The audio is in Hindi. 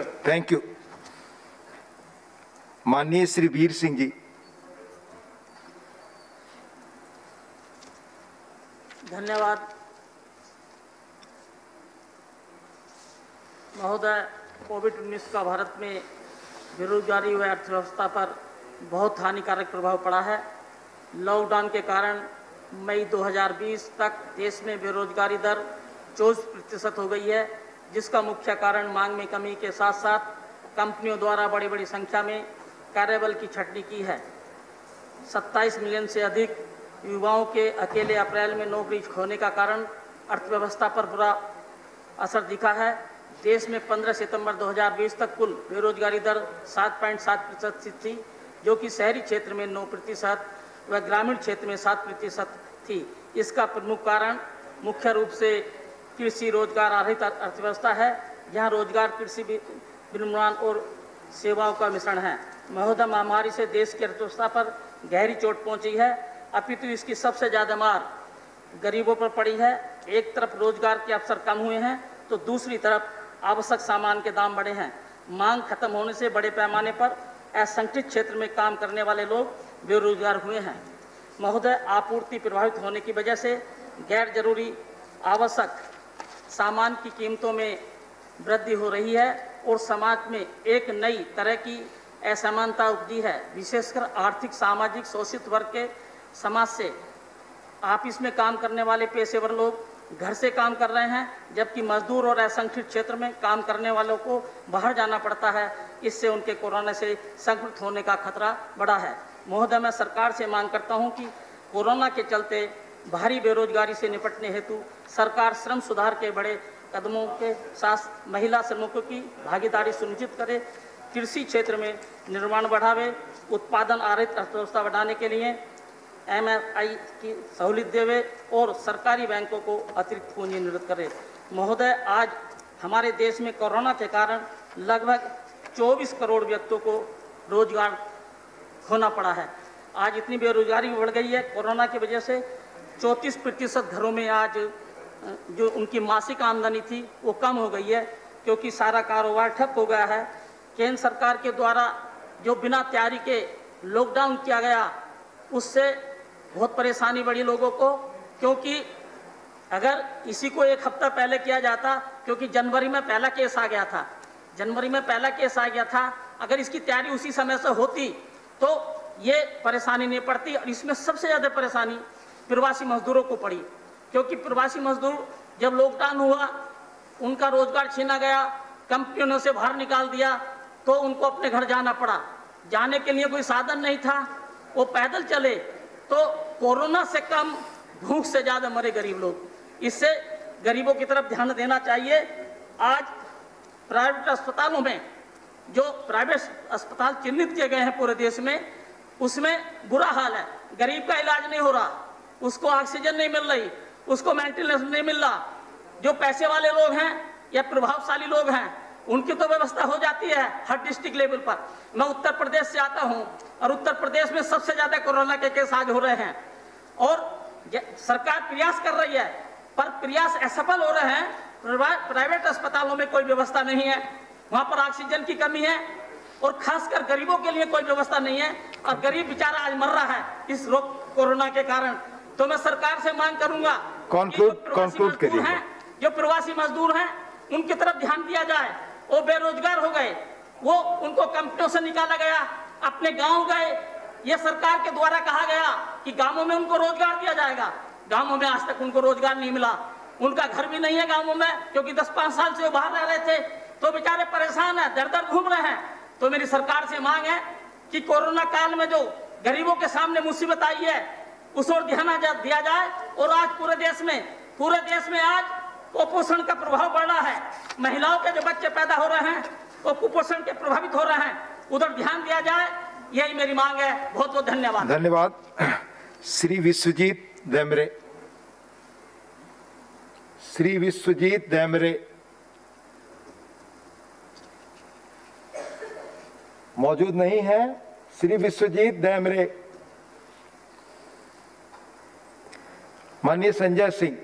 थैंक यू माननीय श्री वीर सिंह जी। धन्यवाद। महोदय कोविड 19 का भारत में बेरोजगारी व अर्थव्यवस्था पर बहुत हानिकारक प्रभाव पड़ा है। लॉकडाउन के कारण मई 2020 तक देश में बेरोजगारी दर 24 प्रतिशत हो गई है। जिसका मुख्य कारण मांग में कमी के साथ साथ कंपनियों द्वारा बड़ी बड़ी संख्या में कार्यबल की छटनी की है। 27 मिलियन से अधिक युवाओं के अकेले अप्रैल में नौकरी खोने का कारण अर्थव्यवस्था पर बुरा असर दिखा है। देश में 15 सितंबर 2020 तक कुल बेरोजगारी दर 7.7 प्रतिशत थी, जो कि शहरी क्षेत्र में 9 प्रतिशत व ग्रामीण क्षेत्र में 7 प्रतिशत थी। इसका प्रमुख कारण मुख्य रूप से कृषि रोज़गार आधारित अर्थव्यवस्था है। यहाँ रोज़गार, कृषि विनिर्माण और सेवाओं का मिश्रण है। महोदय, महामारी से देश की अर्थव्यवस्था पर गहरी चोट पहुँची है। अपितु इसकी सबसे ज़्यादा मार गरीबों पर पड़ी है। एक तरफ़ रोज़गार के अवसर कम हुए हैं तो दूसरी तरफ़ आवश्यक सामान के दाम बढ़े हैं। मांग खत्म होने से बड़े पैमाने पर असंगठित क्षेत्र में काम करने वाले लोग बेरोजगार हुए हैं। महोदय, आपूर्ति प्रभावित होने की वजह से गैर ज़रूरी आवश्यक सामान की कीमतों में वृद्धि हो रही है और समाज में एक नई तरह की असमानता उपजी है। विशेषकर आर्थिक, सामाजिक, शोषित वर्ग के समाज से। ऑफ़िस में काम करने वाले पेशेवर लोग घर से काम कर रहे हैं, जबकि मजदूर और असंगठित क्षेत्र में काम करने वालों को बाहर जाना पड़ता है। इससे उनके कोरोना से संक्रमित होने का खतरा बढ़ा है। महोदय, मैं सरकार से मांग करता हूँ कि कोरोना के चलते भारी बेरोजगारी से निपटने हेतु सरकार श्रम सुधार के बड़े कदमों के साथ महिला श्रमिकों की भागीदारी सुनिश्चित करे, कृषि क्षेत्र में निर्माण बढ़ावे, उत्पादन आधारित अर्थव्यवस्था बढ़ाने के लिए एमएसआई की सहूलियत देवे और सरकारी बैंकों को अतिरिक्त पूंजी निर्मित करे। महोदय, आज हमारे देश में कोरोना के कारण लगभग 24 करोड़ व्यक्तियों को रोज़गार खोना पड़ा है। आज इतनी बेरोजगारी बढ़ गई है कोरोना की वजह से। 34 प्रतिशत घरों में आज जो उनकी मासिक आमदनी थी, वो कम हो गई है, क्योंकि सारा कारोबार ठप हो गया है। केंद्र सरकार के द्वारा जो बिना तैयारी के लॉकडाउन किया गया, उससे बहुत परेशानी बढ़ी लोगों को, क्योंकि अगर इसी को एक हफ़्ता पहले किया जाता, क्योंकि जनवरी में पहला केस आ गया था। जनवरी में पहला केस आ गया था, अगर इसकी तैयारी उसी समय से होती तो ये परेशानी नहीं पड़ती, और इसमें सबसे ज़्यादा परेशानी प्रवासी मजदूरों को पड़ी। क्योंकि प्रवासी मजदूर जब लॉकडाउन हुआ, उनका रोज़गार छीना गया, कंपनियों ने उसे बाहर निकाल दिया तो उनको अपने घर जाना पड़ा। जाने के लिए कोई साधन नहीं था, वो पैदल चले तो कोरोना से कम भूख से ज़्यादा मरे गरीब लोग। इससे गरीबों की तरफ़ ध्यान देना चाहिए। आज प्राइवेट अस्पतालों में, जो प्राइवेट अस्पताल चिन्हित किए गए हैं पूरे देश में, उसमें बुरा हाल है। गरीब का इलाज नहीं हो रहा। उसको ऑक्सीजन नहीं मिल रही, उसको मेंटेनेंस नहीं मिल रहा। जो पैसे वाले लोग हैं या प्रभावशाली लोग हैं, उनकी तो व्यवस्था हो जाती है हर डिस्ट्रिक्ट लेवल पर। मैं उत्तर प्रदेश से आता हूँ और उत्तर प्रदेश में सबसे ज़्यादा कोरोना के केस आज हो रहे हैं। और सरकार प्रयास कर रही है, पर प्रयास असफल हो रहे हैं। प्राइवेट अस्पतालों में कोई व्यवस्था नहीं है, वहाँ पर ऑक्सीजन की कमी है और खासकर गरीबों के लिए कोई व्यवस्था नहीं है। और गरीब बेचारा आज मर रहा है, इस रोग, कोरोना के कारण। तो मैं सरकार से मांग करूँगा कि Conclude- जो प्रवासी मजदूर करिए। जो प्रवासी मजदूर हैं उनकी तरफ़ ध्यान दिया जाए। वो बेरोजगार हो गए। वो उनको कंपनियों से निकाला गया। अपने गाँव गए। ये सरकार के द्वारा कहा गया कि गाँवों में उनको रोज़गार दिया जाएगा। गाँवों में आज तक उनको रोज़गार नहीं मिला। उनका घर भी नहीं है गाँवों में क्योंकि 10-5 साल से वो बाहर रह रहे थे। तो बेचारे परेशान है दर दर घूम रहे हैं। तो मेरी सरकार से मांग है कि कोरोना काल में जो गरीबों के सामने मुसीबत आई है उस ओर ध्यान दिया जाए। और आज पूरे देश में, पूरे देश में आज कुपोषण का प्रभाव बढ़ रहा है। महिलाओं के जो बच्चे पैदा हो रहे हैं, वो कुपोषण के प्रभावित हो रहे हैं। उधर ध्यान दिया जाए, यही मेरी मांग है। बहुत बहुत धन्यवाद। धन्यवाद। श्री विश्वजीत देमरे। श्री विश्वजीत देमरे। मौजूद नहीं है। श्री विश्वजीत देमरे। माननीय संजय सिंह।